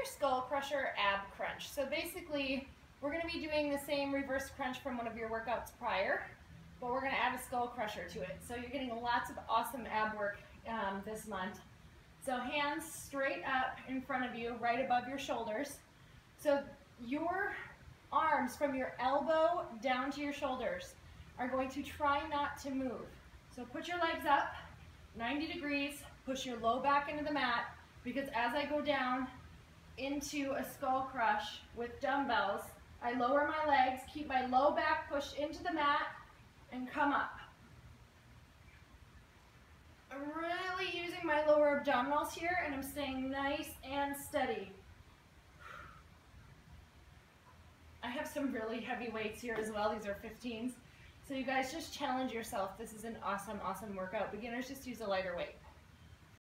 your skull crusher ab crunch. So basically, we're gonna be doing the same reverse crunch from one of your workouts prior, but we're gonna add a skull crusher to it. So you're getting lots of awesome ab work um, this month. So hands straight up in front of you, right above your shoulders. So your arms from your elbow down to your shoulders are going to try not to move. So put your legs up, 90 degrees, push your low back into the mat, because as I go down into a skull crush with dumbbells, I lower my legs, keep my low back pushed into the mat, and come up. I'm really using my lower abdominals here, and I'm staying nice and steady. I have some really heavy weights here as well. These are 15s. So you guys just challenge yourself. This is an awesome, awesome workout. Beginners just use a lighter weight.